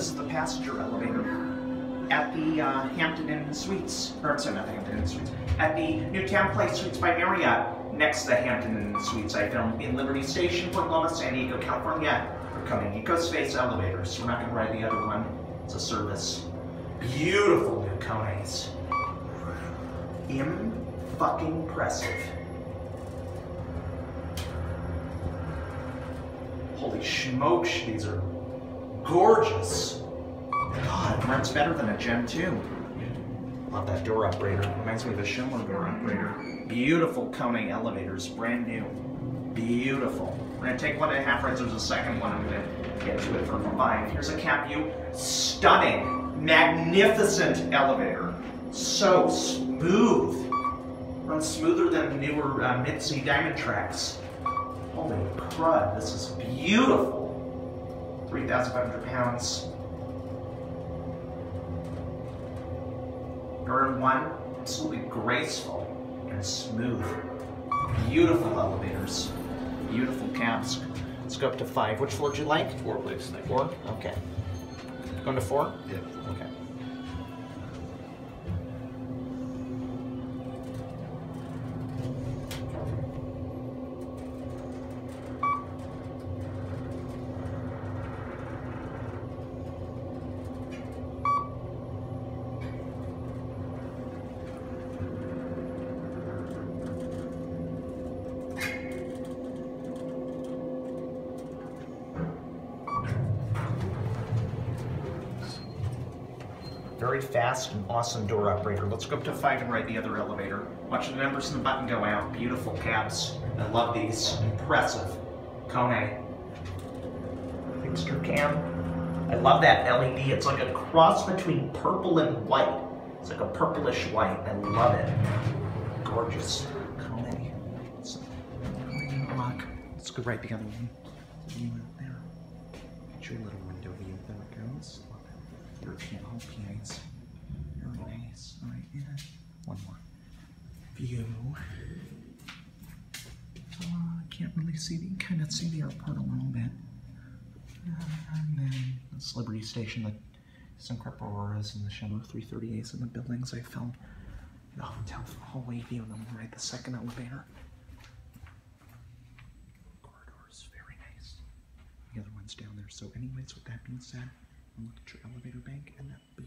This is the passenger elevator at the uh, Hampton Inn Suites, or sorry, not the Hampton Inn Suites, at the new TownePlace Suites by Marriott, next to the Hampton Inn Suites. I filmed in Liberty Station, Fort Loma, San Diego, California. We're coming EcoSpace elevators. We're not going to ride the other one. It's a service. Beautiful new Kones. Im fucking impressive. Holy smokes, these are gorgeous. God, runs better than a Gen 2. Love that door operator. Reminds me of a Schindler door operator. Beautiful Kone elevators, brand new. Beautiful. We're gonna take one and a half rides. There's a second one. I'm gonna get to it for five. Here's a cap view. Stunning, magnificent elevator. So smooth. Runs smoother than the newer uh, Mitzi Diamond Tracks. Holy crud, this is beautiful. 3,500 pounds. Burn one, absolutely graceful and smooth. Beautiful elevators. Beautiful cabs. Let's go up to five. Which floor would you like? Four, please. Four? Okay. Going to four? Yeah. Okay. Very fast and awesome door operator. Let's go up to five and ride the other elevator. Watch the numbers in the button go out. Beautiful cabs. I love these. Impressive. Kone. Fixture cam. I love that LED. It's like a cross between purple and white. It's like a purplish white. I love it. Gorgeous. Kone. Let's go right the other one. There. Get your little window view. There it goes. European home PAs. Very nice. All right, yeah. One more. View. Uh, I can't really see the, kind of see the airport a little bit. Uh, and then the Liberty Station, the Suncorp Auroras and the Shadow 338s and the buildings I filmed. The hotel hallway view, and then we'll the second elevator. Corridors, very nice. The other one's down there. So anyways, with that being said, I look at your elevator bank and that big